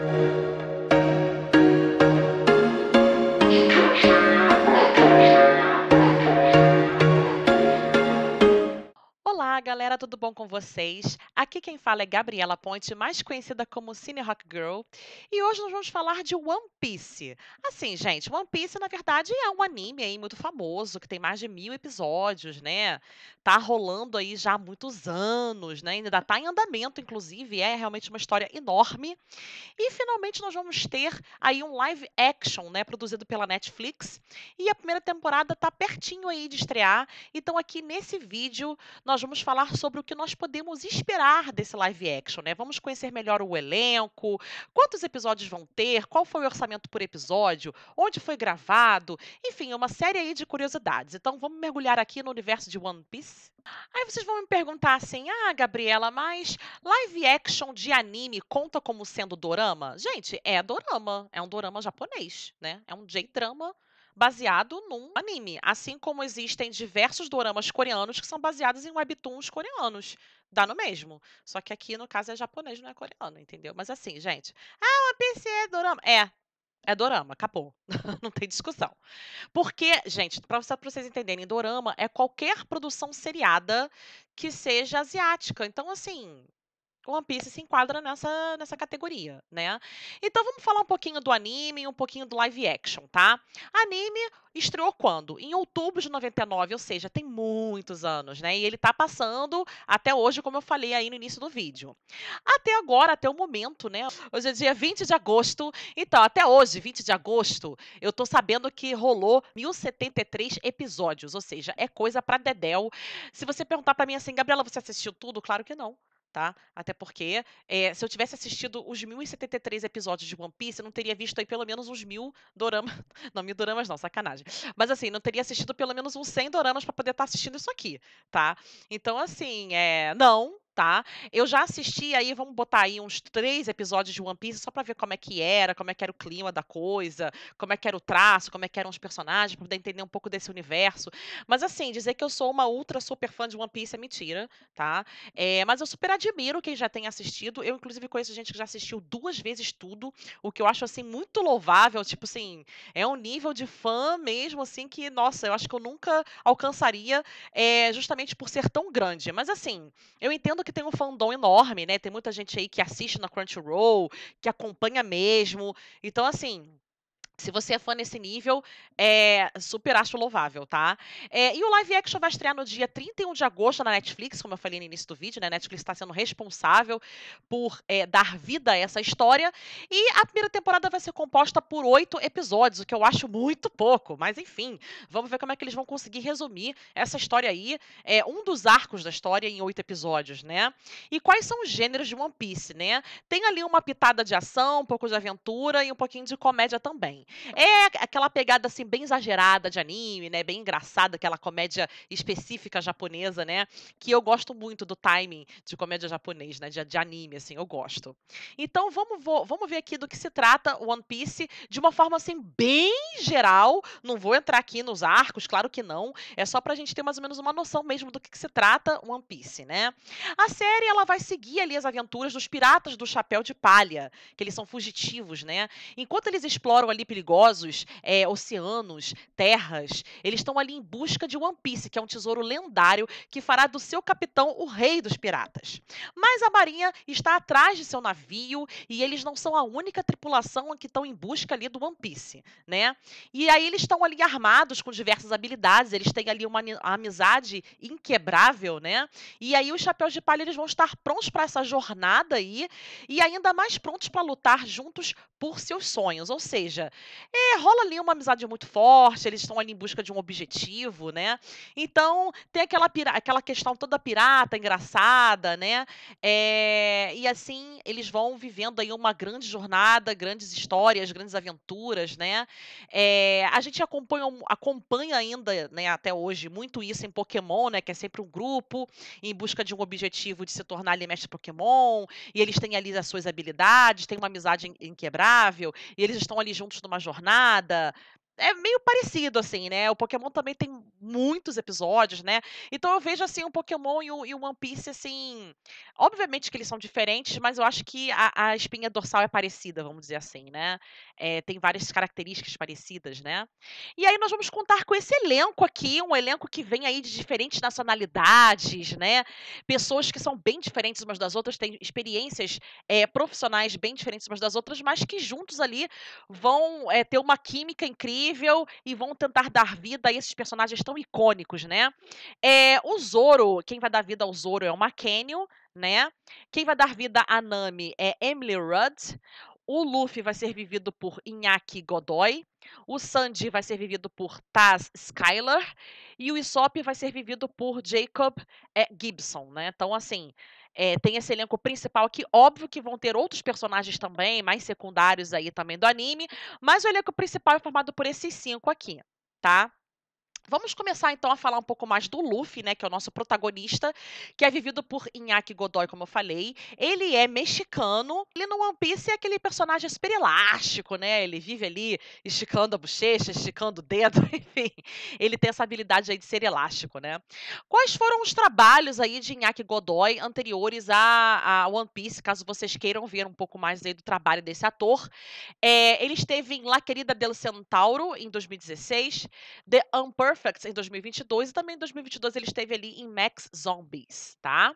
Thank you. Tudo bom com vocês? Aqui quem fala é Gabriela Ponte, mais conhecida como Cine Rock Girl, e hoje nós vamos falar de One Piece. Assim, gente, One Piece na verdade é um anime aí muito famoso, que tem mais de mil episódios, né? Tá rolando aí já há muitos anos, né? Ainda tá em andamento, inclusive, é realmente uma história enorme. E finalmente nós vamos ter aí um live action, né, produzido pela Netflix, e a primeira temporada tá pertinho aí de estrear. Então aqui nesse vídeo nós vamos falar sobre o que nós podemos esperar desse live action, né? Vamos conhecer melhor o elenco, quantos episódios vão ter, qual foi o orçamento por episódio, onde foi gravado, enfim, uma série aí de curiosidades. Então vamos mergulhar aqui no universo de One Piece. Aí vocês vão me perguntar assim: "Ah, Gabriela, mas live action de anime conta como sendo dorama?" Gente, é dorama, é um dorama japonês, né? É um J-drama baseado num anime, assim como existem diversos doramas coreanos que são baseados em webtoons coreanos. Dá no mesmo. Só que aqui, no caso, é japonês, não é coreano, entendeu? Mas assim, gente. Ah, One Piece é dorama. É. É dorama, acabou. não tem discussão. Porque, gente, para vocês entenderem, dorama é qualquer produção seriada que seja asiática. Então, assim, One Piece se enquadra nessa, nessa categoria, né? Então vamos falar um pouquinho do anime um pouquinho do live action, tá? Anime estreou quando? Em outubro de 99, ou seja, tem muitos anos, né? E ele tá passando até hoje, como eu falei aí no início do vídeo. Até agora, até o momento, né? Hoje é dia 20 de agosto. Então, até hoje, 20 de agosto, eu tô sabendo que rolou 1073 episódios, ou seja, é coisa pra dedéu. Se você perguntar para mim assim, Gabriela, você assistiu tudo? Claro que não tá? Até porque, eh, se eu tivesse assistido os 1073 episódios de One Piece, eu não teria visto aí pelo menos uns mil doramas. Não, mil doramas não, sacanagem. Mas assim, não teria assistido pelo menos uns 100 doramas para poder estar tá assistindo isso aqui, tá? Então, assim, é, não, tá? Eu já assisti aí, vamos botar aí uns três episódios de One Piece só para ver como é que era, como é que era o clima da coisa, como é que era o traço, como é que eram os personagens, para poder entender um pouco desse universo. Mas assim, dizer que eu sou uma ultra super fã de One Piece é mentira, tá? É, mas eu super admiro quem já tem assistido. Eu, inclusive, conheço gente que já assistiu duas vezes tudo, o que eu acho assim muito louvável. Tipo assim, é um nível de fã mesmo, assim, que, nossa, eu acho que eu nunca alcançaria, é, justamente por ser tão grande. Mas assim, eu entendo que tem um fandom enorme, né? Tem muita gente aí que assiste na Crunchyroll, que acompanha mesmo. Então, assim, se você é fã nesse nível, é super acho louvável, tá? É, e o live action vai estrear no dia 31 de agosto na Netflix, como eu falei no início do vídeo, né? A Netflix está sendo responsável por é, dar vida a essa história. E a primeira temporada vai ser composta por oito episódios, o que eu acho muito pouco. Mas enfim, vamos ver como é que eles vão conseguir resumir essa história aí, é um dos arcos da história em oito episódios, né? E quais são os gêneros de One Piece, né? Tem ali uma pitada de ação, um pouco de aventura e um pouquinho de comédia também. É aquela pegada assim bem exagerada de anime, né? Bem engraçada, aquela comédia específica japonesa, né? Que eu gosto muito do timing de comédia japonês, né? De, de anime, assim, eu gosto. Então vamos, vou, vamos ver aqui do que se trata One Piece de uma forma assim bem geral. Não vou entrar aqui nos arcos, claro que não. É só pra gente ter mais ou menos uma noção mesmo do que, que se trata One Piece, né? A série ela vai seguir ali as aventuras dos piratas do chapéu de palha, que eles são fugitivos, né? Enquanto eles exploram ali perigosos, é, oceanos, terras. Eles estão ali em busca de One Piece, que é um tesouro lendário que fará do seu capitão o rei dos piratas. Mas a marinha está atrás de seu navio e eles não são a única tripulação que estão em busca ali do One Piece, né? E aí eles estão ali armados com diversas habilidades, eles têm ali uma amizade inquebrável, né? E aí os chapéus de palha eles vão estar prontos para essa jornada aí e ainda mais prontos para lutar juntos por seus sonhos. Ou seja, é, rola ali uma amizade muito forte, eles estão ali em busca de um objetivo, né? Então, tem aquela, pira aquela questão toda pirata, engraçada, né? É, e assim, eles vão vivendo aí uma grande jornada, grandes histórias, grandes aventuras, né? É, a gente acompanha, acompanha ainda, né, até hoje, muito isso em Pokémon, né? Que é sempre um grupo em busca de um objetivo de se tornar ali mestre Pokémon, e eles têm ali as suas habilidades, têm uma amizade inquebrável, e eles estão ali juntos numa jornada. É meio parecido, assim, né? O Pokémon também tem muitos episódios, né? Então eu vejo, assim, o Pokémon e o, e o One Piece, assim. Obviamente que eles são diferentes, mas eu acho que a, a espinha dorsal é parecida, vamos dizer assim, né? É, tem várias características parecidas, né? E aí nós vamos contar com esse elenco aqui, um elenco que vem aí de diferentes nacionalidades, né? Pessoas que são bem diferentes umas das outras, têm experiências é, profissionais bem diferentes umas das outras, mas que juntos ali vão é, ter uma química incrível e vão tentar dar vida a esses personagens tão icônicos, né? É, o Zoro, quem vai dar vida ao Zoro é o Mackenio, né? Quem vai dar vida a Nami é Emily Rudd. O Luffy vai ser vivido por Inaki Godoy. O Sanji vai ser vivido por Taz Skylar. E o Usopp vai ser vivido por Jacob é, Gibson, né? Então, assim, é, tem esse elenco principal aqui. Óbvio que vão ter outros personagens também, mais secundários aí também do anime. Mas o elenco principal é formado por esses cinco aqui, tá? Vamos começar então a falar um pouco mais do Luffy, né, que é o nosso protagonista, que é vivido por Inaki Godoy, como eu falei. Ele é mexicano. Ele no One Piece é aquele personagem super elástico, né? Ele vive ali esticando a bochecha, esticando o dedo, enfim. Ele tem essa habilidade aí de ser elástico, né? Quais foram os trabalhos aí de Inaki Godoy anteriores a, a One Piece, caso vocês queiram ver um pouco mais aí do trabalho desse ator? É, ele esteve em La Querida del Centauro em 2016, The Unperfect Perfect em 2022 e também em 2022 ele esteve ali em Max Zombies, tá?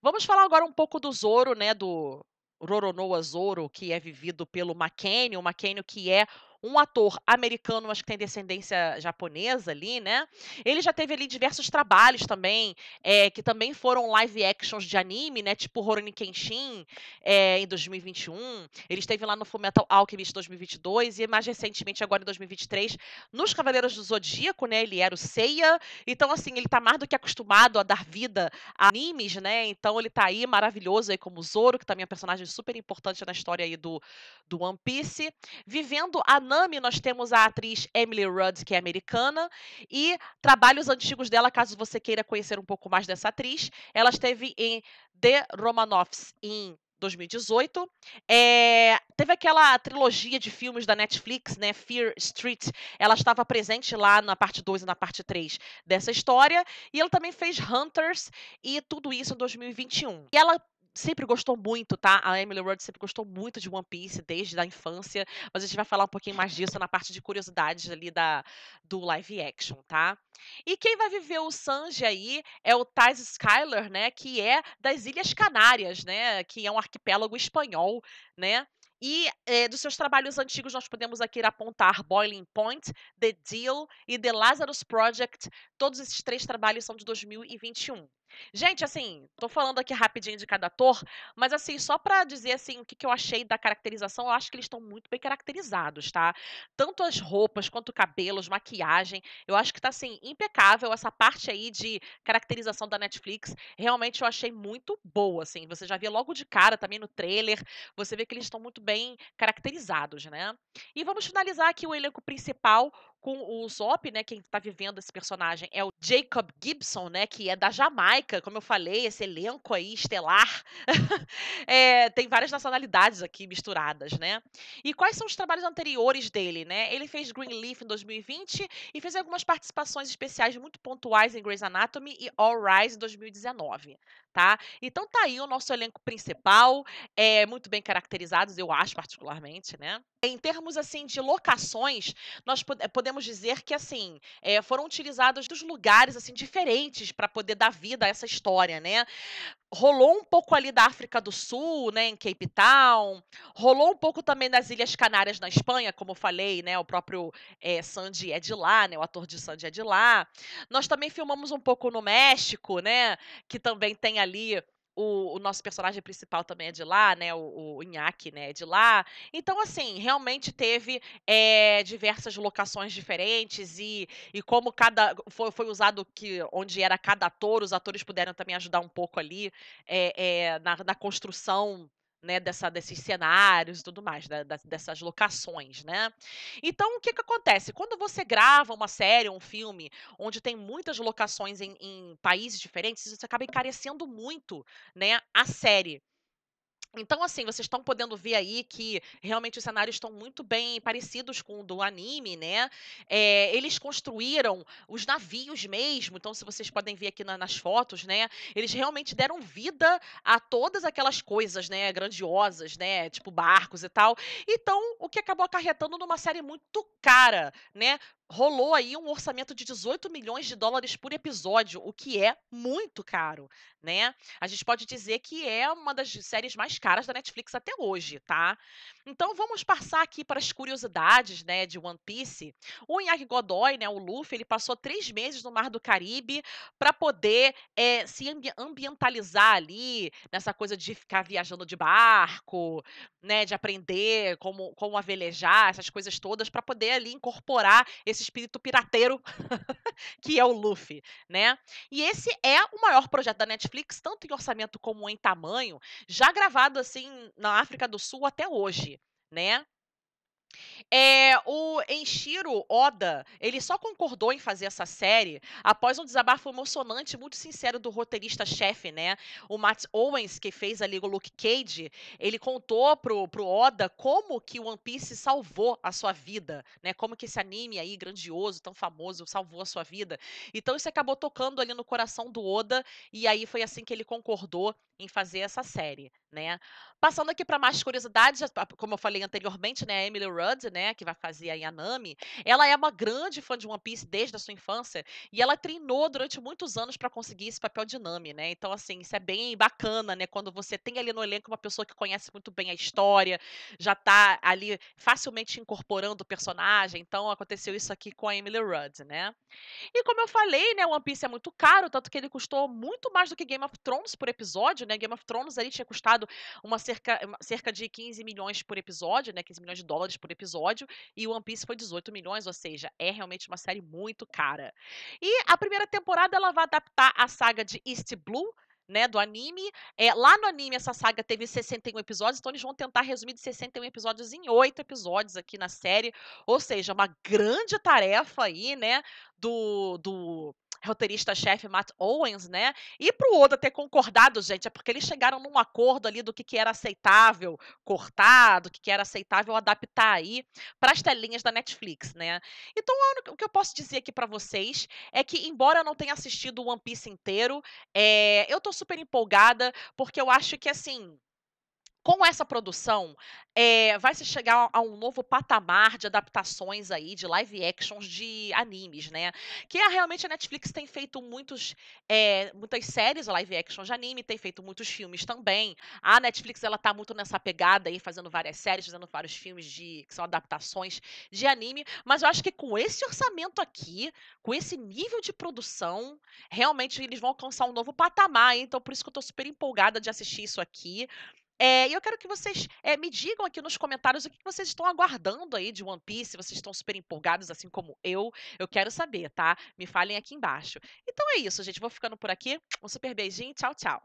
Vamos falar agora um pouco do Zoro, né, do Roronoa Zoro, que é vivido pelo Mackenio, o Mackenio que é um ator americano, mas que tem descendência japonesa ali, né? Ele já teve ali diversos trabalhos também, é, que também foram live actions de anime, né? Tipo Rurouni Kenshin, é, em 2021. Ele esteve lá no Fullmetal Alchemist 2022 e mais recentemente, agora em 2023, nos Cavaleiros do Zodíaco, né? Ele era o Seiya. Então, assim, ele tá mais do que acostumado a dar vida a animes, né? Então, ele tá aí maravilhoso aí como Zoro, que também é um personagem super importante na história aí do, do One Piece. Vivendo a Nami, nós temos a atriz Emily Rudd, que é americana, e trabalhos antigos dela, caso você queira conhecer um pouco mais dessa atriz. Ela esteve em The Romanoffs em 2018. É, teve aquela trilogia de filmes da Netflix, né, Fear Street. Ela estava presente lá na parte 2 e na parte 3 dessa história. E ela também fez Hunters e tudo isso em 2021. E ela sempre gostou muito, tá? A Emily Rudd sempre gostou muito de One Piece desde a infância, mas a gente vai falar um pouquinho mais disso na parte de curiosidades ali da, do live action, tá? E quem vai viver o Sanji aí é o Taz Skyler, né? Que é das Ilhas Canárias, né? Que é um arquipélago espanhol, né? E é, dos seus trabalhos antigos, nós podemos aqui apontar Boiling Point, The Deal e The Lazarus Project. Todos esses três trabalhos são de 2021. Gente, assim, tô falando aqui rapidinho de cada ator, mas assim, só para dizer assim, o que, que eu achei da caracterização, eu acho que eles estão muito bem caracterizados, tá? Tanto as roupas, quanto cabelos, maquiagem, eu acho que tá assim, impecável essa parte aí de caracterização da Netflix. Realmente eu achei muito boa, assim. Você já vê logo de cara também no trailer, você vê que eles estão muito bem caracterizados, né? E vamos finalizar aqui o elenco principal com o Zop, né, quem está vivendo esse personagem é o Jacob Gibson, né, que é da Jamaica, como eu falei, esse elenco aí estelar. é, tem várias nacionalidades aqui misturadas, né? E quais são os trabalhos anteriores dele, né? Ele fez Greenleaf em 2020 e fez algumas participações especiais muito pontuais em Grey's Anatomy e All Rise em 2019, tá? Então tá aí o nosso elenco principal, é muito bem caracterizados, eu acho particularmente, né? Em termos assim de locações, nós podemos dizer que assim é, foram utilizados dos lugares assim diferentes para poder dar vida a essa história, né? Rolou um pouco ali da África do Sul, né, em Cape Town. Rolou um pouco também das Ilhas Canárias na Espanha, como eu falei, né? O próprio é, Sandy é de lá, né? O ator de Sandy é de lá. Nós também filmamos um pouco no México, né? Que também tem ali o, o, nosso personagem principal também é de lá, né? O, o né? É de lá. Então, assim, realmente teve é, diversas locações diferentes e, e como cada foi, foi usado que onde era cada ator, os atores puderam também ajudar um pouco ali é, é, na, na construção né, dessa, desses cenários e tudo mais, da, da, dessas locações, né? Então, o que que acontece? Quando você grava uma série, um filme, onde tem muitas locações em, em países diferentes, isso acaba encarecendo muito, né, a série. Então, assim, vocês estão podendo ver aí que realmente os cenários estão muito bem parecidos com o do anime, né? É, eles construíram os navios mesmo, então, se vocês podem ver aqui na- nas fotos, né? Eles realmente deram vida a todas aquelas coisas, né? Grandiosas, né? Tipo barcos e tal. Então, o que acabou acarretando numa série muito cara, né? Rolou aí um orçamento de 18 milhões de dólares por episódio, o que é muito caro, né? A gente pode dizer que é uma das séries mais caras da Netflix até hoje, tá? Então vamos passar aqui para as curiosidades, né, de One Piece. O Inaki Godoy, né, o Luffy, ele passou três meses no Mar do Caribe para poder eh, se ambi- ambientalizar ali nessa coisa de ficar viajando de barco, né, de aprender como, como a velejar, essas coisas todas, para poder ali incorporar esse espírito pirateiro que é o Luffy, né? E esse é o maior projeto da Netflix, tanto em orçamento como em tamanho, já gravado assim na África do Sul até hoje, né? É, o Enshiro Oda, ele só concordou em fazer essa série após um desabafo emocionante, muito sincero do roteirista-chefe, né? O Matt Owens, que fez ali o Luke Cage, ele contou pro, pro Oda como que o One Piece salvou a sua vida, né? Como que esse anime aí, grandioso, tão famoso, salvou a sua vida. Então isso acabou tocando ali no coração do Oda, e aí foi assim que ele concordou em fazer essa série, né? Passando aqui para mais curiosidades, como eu falei anteriormente, né, Emily Rudd, né, que vai fazer a Yanami, ela é uma grande fã de One Piece desde a sua infância e ela treinou durante muitos anos para conseguir esse papel de Nami, né? Então assim, isso é bem bacana, né, quando você tem ali no elenco uma pessoa que conhece muito bem a história, já tá ali facilmente incorporando o personagem. Então aconteceu isso aqui com a Emily Rudd, né? E como eu falei, né, One Piece é muito caro, tanto que ele custou muito mais do que Game of Thrones por episódio, né? Game of Thrones ali tinha custado uma cerca, uma- cerca de 15 milhões por episódio, né? 15 milhões de dólares por episódio, e One Piece foi 18 milhões, ou seja, é realmente uma série muito cara. E a primeira temporada ela vai adaptar a saga de East Blue, né, do anime. É, lá no anime, essa saga teve 61 episódios, então eles vão tentar resumir de 61 episódios em 8 episódios aqui na série. Ou seja, uma grande tarefa aí, né, do, do roteirista-chefe Matt Owens, né? E pro Oda ter concordado, gente, é porque eles chegaram num acordo ali do que, que era aceitável cortar, do que, que era aceitável adaptar aí para as telinhas da Netflix, né? Então, o que eu posso dizer aqui para vocês é que, embora eu não tenha assistido o One Piece inteiro, é, eu tô super empolgada, porque eu acho que, assim, com essa produção, eh, vai se chegar a um novo patamar de adaptações aí, de live actions de animes, né? Que é realmente a Netflix tem feito muitos, eh, muitas séries live action de anime, tem feito muitos filmes também. A Netflix, ela tá muito nessa pegada aí, fazendo várias séries, fazendo vários filmes de que são adaptações de anime, mas eu acho que com esse orçamento aqui, com esse nível de produção, realmente eles vão alcançar um novo patamar, então por isso que eu tô super empolgada de assistir isso aqui. É, e eu quero que vocês é, me digam aqui nos comentários o que vocês estão aguardando aí de One Piece, vocês estão super empolgados, assim como eu. Eu quero saber, tá? Me falem aqui embaixo. Então é isso, gente. Vou ficando por aqui. Um super beijinho. Tchau, tchau.